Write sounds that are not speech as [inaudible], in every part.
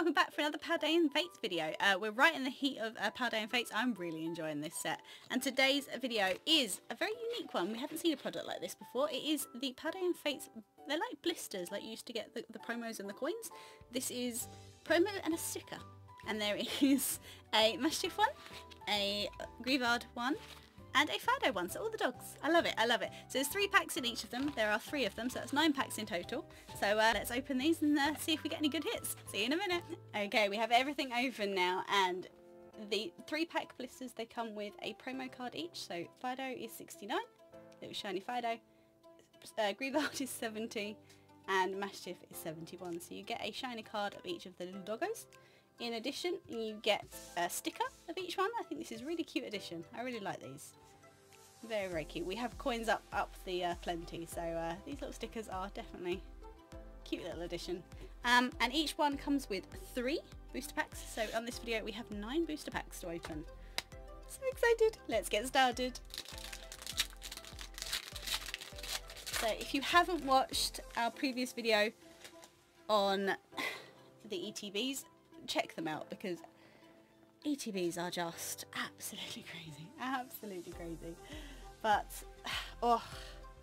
welcome back for another Paldean Fates video. Uh, we're right in the heat of uh, Paldean Fates. I'm really enjoying this set. And today's video is a very unique one. We haven't seen a product like this before. It is the Paldean Fates, they're like blisters, like you used to get the, the promos and the coins. This is promo and a sticker. And there [laughs] is a Maschiff one, a Greavard one, and a Fidough one, so all the dogs. I love it, I love it. So there's three packs in each of them. There are three of them, so that's nine packs in total. So uh, let's open these and uh, see if we get any good hits. See you in a minute. Okay, we have everything open now, and the three pack blisters, they come with a promo card each. So Fidough is 69, little shiny Fidough. Uh, is 70, and Maschiff is 71. So you get a shiny card of each of the little doggos. In addition, you get a sticker of each one. I think this is really cute addition. I really like these. Very, very cute. We have coins up up the uh, plenty, so uh, these little stickers are definitely cute little addition. Um, and each one comes with three booster packs. So on this video, we have nine booster packs to open. So excited. Let's get started. So if you haven't watched our previous video on [sighs] the ETBs, check them out because ETBs are just absolutely [laughs] crazy. Absolutely crazy. But, [sighs] oh,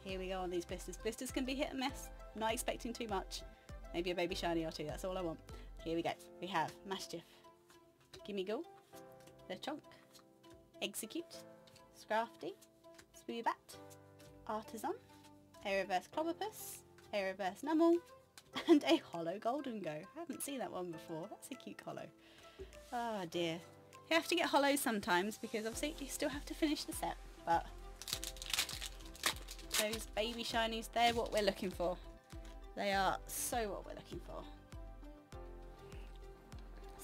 here we go on these blisters. Blisters can be hit and miss. not expecting too much. Maybe a baby shiny or two, that's all I want. Here we go. We have Maschiff, the Lechonk, Execute, Scrafty, Swoobat, Artazon, a reverse Clobbopus, a reverse Numel, [laughs] and a hollow golden go. I haven't seen that one before. That's a cute hollow. Oh dear. You have to get hollows sometimes because obviously you still have to finish the set. But those baby shinies, they're what we're looking for. They are so what we're looking for.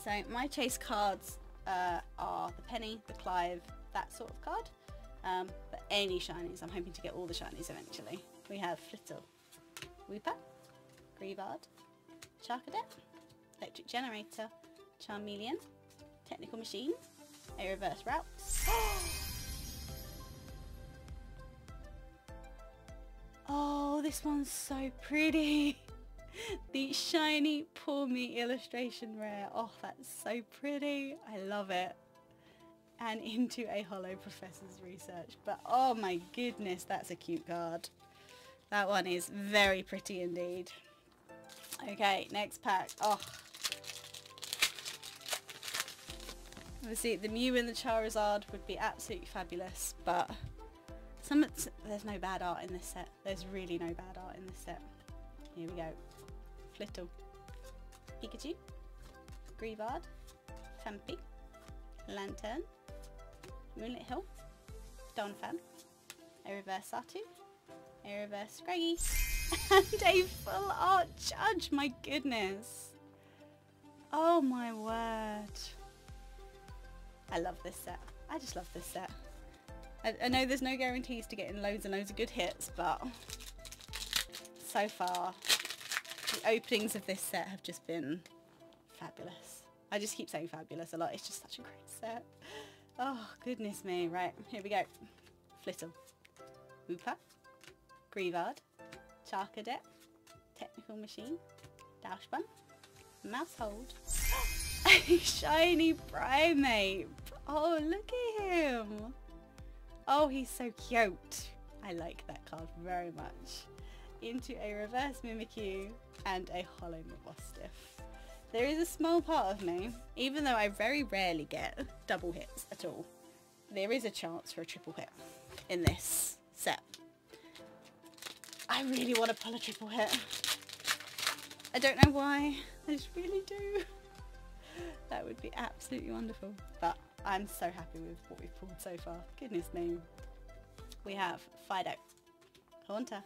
So my chase cards uh, are the Penny, the Clive, that sort of card. Um, but any shinies, I'm hoping to get all the shinies eventually. We have Flittle, Wooper, Greavard, Charcadet, Electric Generator, Charmeleon, Technical Machine, a Reverse Route. [gasps] oh, this one's so pretty. [laughs] the shiny Pawmi illustration rare. Oh, that's so pretty. I love it. And into a Hollow Professor's Research. But oh my goodness, that's a cute card. That one is very pretty indeed. Okay, next pack. Oh. Obviously, the Mew and the Charizard would be absolutely fabulous, but some there's no bad art in this set. There's really no bad art in this set. Here we go. Flittle, Pikachu, Greavard, Phanpy, Lantern. Moonlit Hill, Donphan, a reverse Satu, a reverse Scraggy, [laughs] and a full art judge, my goodness. Oh my word. I love this set. I just love this set. I, I know there's no guarantees to getting loads and loads of good hits, but so far the openings of this set have just been fabulous. I just keep saying fabulous a lot. It's just such a great set. Oh, goodness me. Right, here we go. Flittle. Wooper. Greavard. Charcadet. Technical Machine. Dachsbun. Maushold. A [gasps] shiny Primeape. Oh, look at him. Oh, he's so cute. I like that card very much. Into a reverse Mimikyu and a Hollow Maschiff. There is a small part of me, even though I very rarely get double hits at all, there is a chance for a triple hit in this set. I really want to pull a triple hit. I don't know why, I just really do. [laughs] That would be absolutely wonderful. But I'm so happy with what we've pulled so far. Goodness me. We have Fidough, Haunter,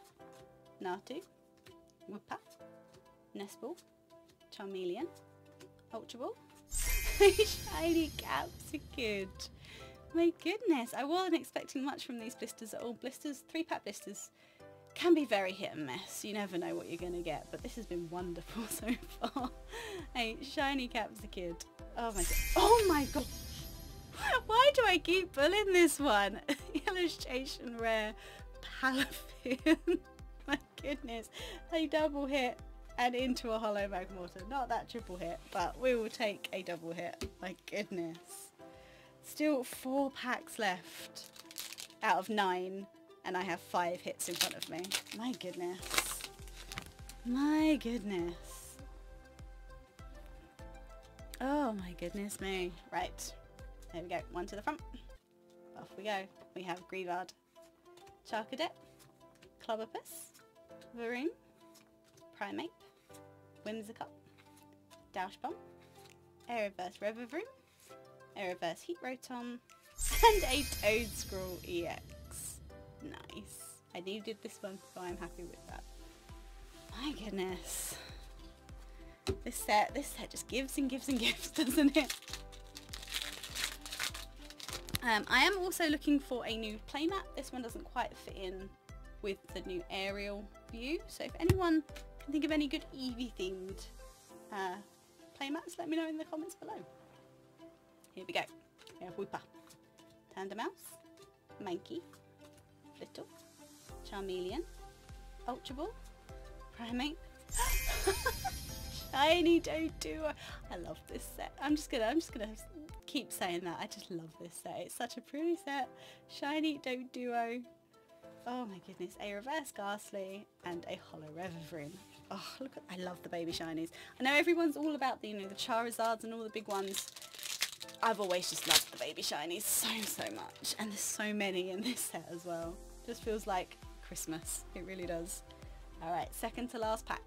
Natu, Wooper, Nestball, Charmeleon, Ultra Ball, [laughs] Shiny Capsakid. My goodness, I wasn't expecting much from these blisters at all. Blisters, three pack blisters, can be very hit and miss. You never know what you're going to get, but this has been wonderful [laughs] so far. a shiny Capsakid. Oh my god. Oh my god. [laughs] Why do I keep pulling this one? [laughs] Illustration rare Palafin. My goodness. A double hit. and into a hollow Magmortar. Not that triple hit, but we will take a double hit. My goodness. Still four packs left out of nine and I have five hits in front of me. My goodness. My goodness. Oh my goodness me. Right. There we go. One to the front. Off we go. We have Greavard, Charcadet, Clobbopus, Varoom, Primeape, Whimsicott, Dachsbun, Aeroverse Revavroom, Aeroverse Heat Rotom, [laughs] and a Toedscruel EX. Nice. I needed this one, so I'm happy with that. My goodness. This set, this set just gives and gives and [laughs] gives, doesn't it? Um, I am also looking for a new playmat. This one doesn't quite fit in with the new aerial view. So if anyone can think of any good Eevee themed uh, playmats, let me know in the comments below. Here we go. We have Wooper, Mouse, Mankey, Little, Charmeleon, Ultra Ball, Primeape, [laughs] Shiny Doduo. I love this set. I'm just gonna I'm just gonna keep saying that. I just love this set. It's such a pretty set. Shiny Doduo. Oh my goodness. A reverse Gastly and a hollow Revavroom. Oh, look at, I love the baby shinies. I know everyone's all about the, you know, the Charizards and all the big ones. I've always just loved the baby shinies so, so much. And there's so many in this set as well. Just feels like Christmas. It really does. Alright, second to last pack.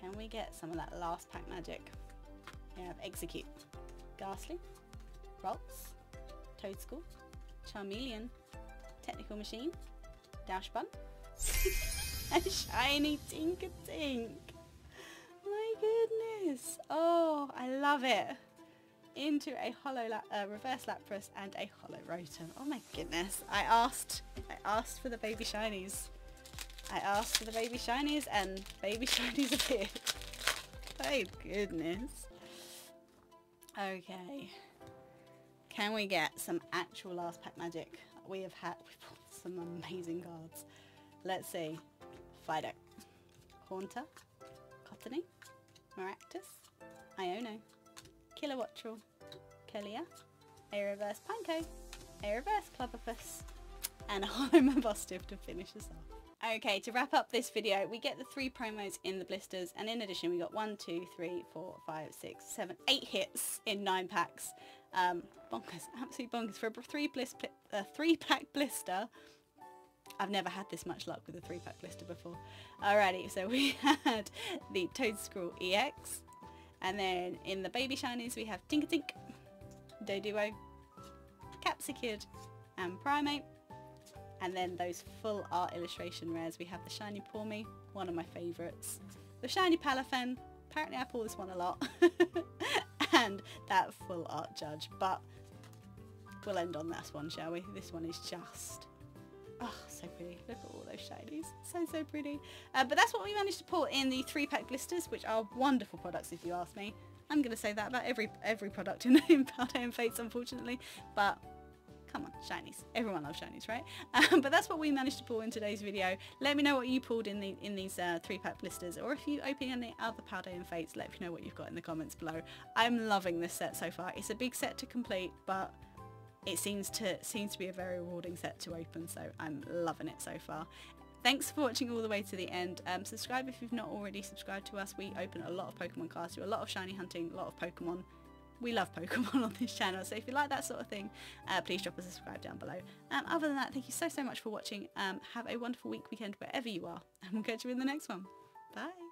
Can we get some of that last pack magic? Have Execute. Gastly, Ralts, Toedscool, Charmeleon, Technical Machine, Dachsbun, a [laughs] shiny Tinkatink. My goodness. Oh, I love it. Into a hollow uh, reverse Lapras and a hollow Rotom. Oh my goodness. I asked, I asked for the baby shinies. I asked for the baby shinies and baby [laughs] shinies appeared. My goodness. Okay. Can we get some actual last pack magic? We have had we've some amazing cards. Let's see. Fidough. Haunter. Cottonee. Maractus. Iono. Kilowattrel. Kelia. A reverse Panko. A reverse Clobbopus. And [laughs] a Hollow Mabosstiff to finish us off. Okay, to wrap up this video, we get the three promos in the blisters, and in addition we got one, two, three, four, five, six, seven, eight hits in nine packs. Um, bonkers, absolute bonkers. For a three, bliss, three pack blister, I've never had this much luck with a three pack blister before. Alrighty, so we [laughs] had the Toedscruel EX, and then in the Baby Shinies we have Tinkatink, Doduo, Capsakid, and Primeape. And then those full art illustration rares, we have the Shiny Pawmi, one of my favourites. The Shiny Palafin, apparently I pull this one a lot. [laughs] and that full art judge, but we'll end on this one, shall we? This one is just, oh, so pretty. Look at all those shinies. So, so pretty. Uh, but that's what we managed to pull in the three pack blisters, which are wonderful products if you ask me. I'm going to say that about every every product in, [laughs] in Paldean and Fates, unfortunately. But Come on, shinies. Everyone loves shinies, right? Um, [laughs] but that's what we managed to pull in today's video. Let me know what you pulled in the in these uh, three pack blisters, or if you open any other Paldean and Fates, let me know what you've got in the comments below. I'm loving this set so far. It's a big set to complete, but it seems to seems to be a very rewarding set to open, so I'm loving it so far. Thanks for watching all the way to the end. Um, subscribe if you've not already subscribed to us. We open a lot of Pokemon cards, do a lot of shiny hunting, a lot of Pokemon we love Pokemon [laughs] on this channel. So if you like that sort of thing, uh, please drop a subscribe down below. Um, other than that, thank you so, so much for watching. Um, have a wonderful week, weekend, wherever you are. And we'll catch you in the next one. Bye.